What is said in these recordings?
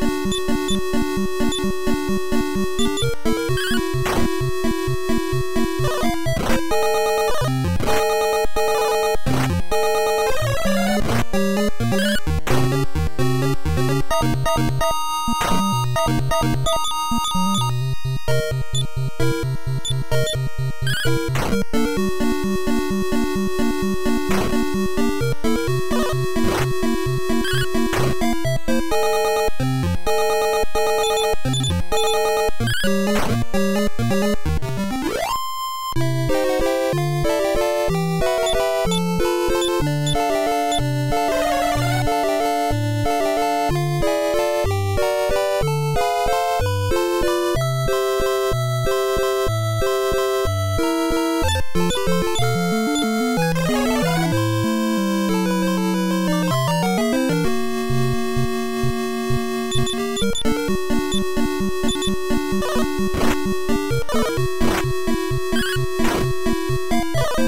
you Música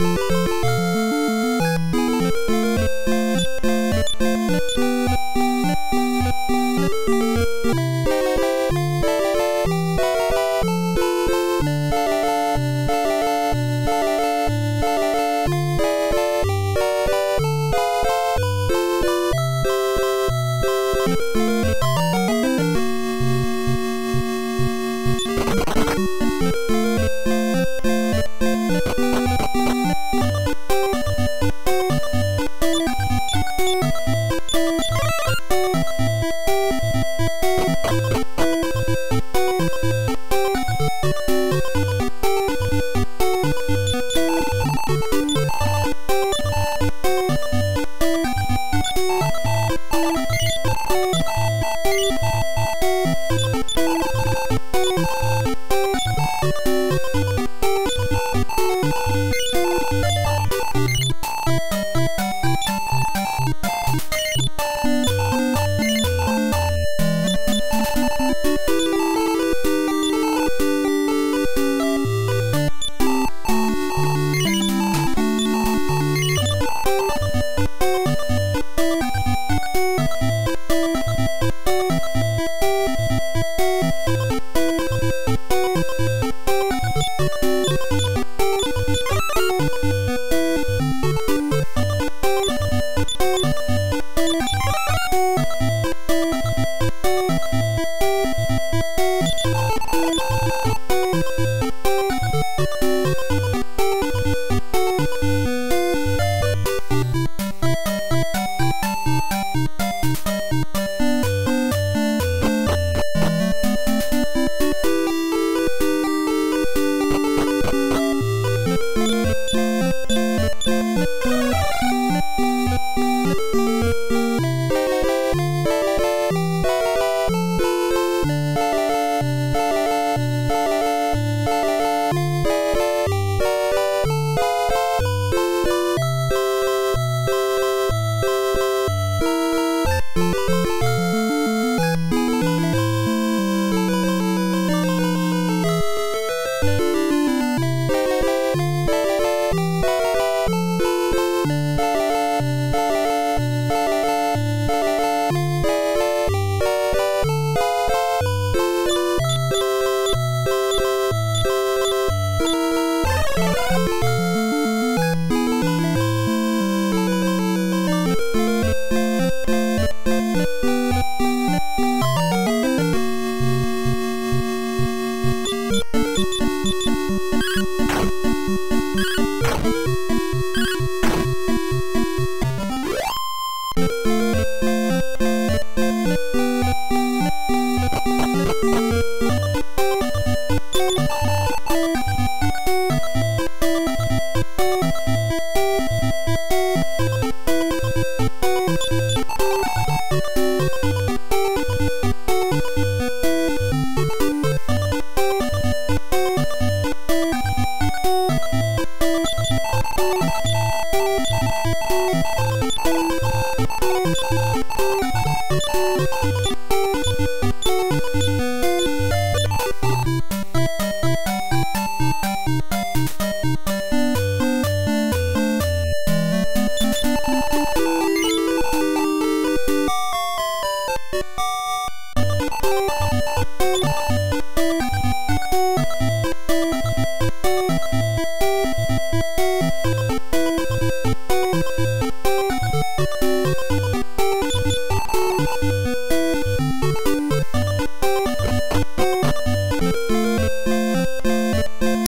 Música you you